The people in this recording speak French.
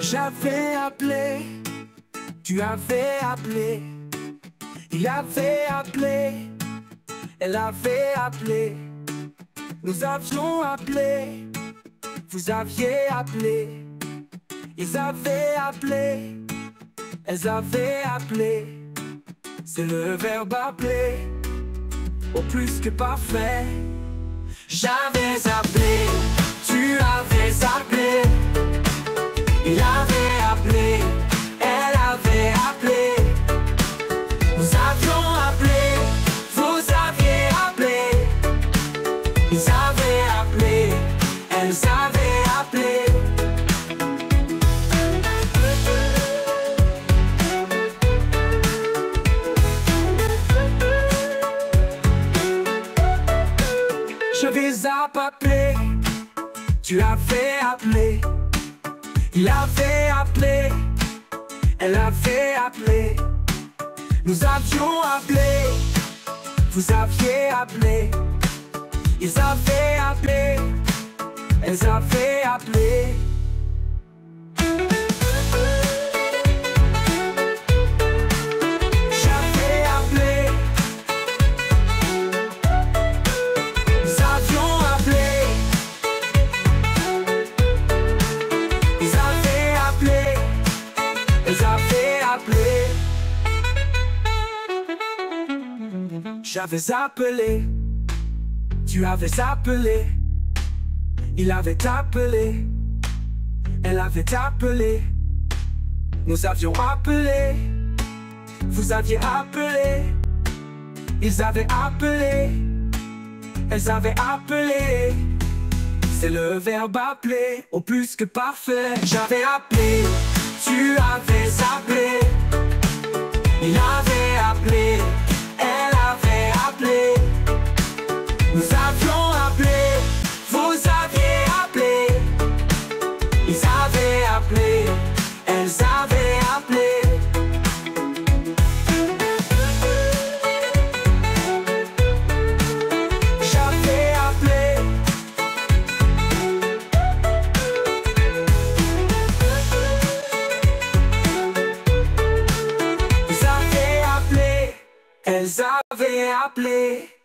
J'avais appelé, tu avais appelé, il avait appelé, elle avait appelé, nous avions appelé, vous aviez appelé, ils avaient appelé, elles avaient appelé, c'est le verbe appeler, au plus que parfait. J'avais appelé, tu avais appelé. Il avait appelé, elle avait appelé. Nous avions appelé, vous aviez appelé. Ils avaient appelé, elles avaient appeler, tu avais appelé. Il avait appelé, elle avait appelé, nous avions appelé, vous aviez appelé, ils avaient appelé, elles avaient appelé. Ils avaient appelé. J'avais appelé, tu avais appelé, il avait appelé, elle avait appelé, nous avions appelé, vous aviez appelé, ils avaient appelé, elles avaient appelé. C'est le verbe appeler, au plus que parfait. J'avais appelé, elles avaient appelé.